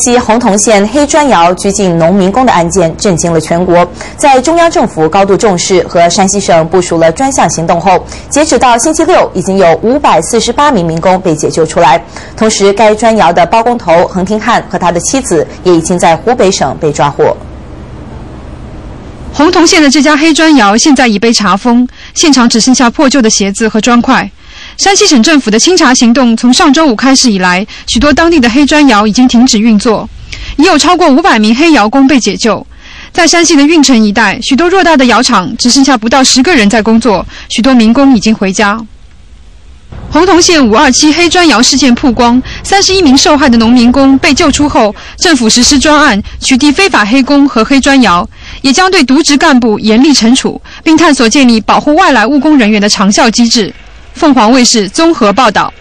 西洪洞县黑砖窑拘禁农民工的案件震惊了全国。在中央政府高度重视和山西省部署了专项行动后，截止到星期六，已经有五百四十八名民工被解救出来。同时，该砖窑的包工头恒廷汉和他的妻子也已经在湖北省被抓获。洪洞县的这家黑砖窑现在已被查封，现场只剩下破旧的鞋子和砖块。山西省政府的清查行动从上周五开始以来，许多当地的黑砖窑已经停止运作，已有超过五百名黑窑工被解救。在山西的运城一带，许多偌大的窑厂只剩下不到十个人在工作，许多民工已经回家。洪洞县五二七黑砖窑事件曝光，三十一名受害的农民工被救出后，政府实施专案，取缔非法黑工和黑砖窑，也将对渎职干部严厉惩处，并探索建立保护外来务工人员的长效机制。凤凰卫视综合报道。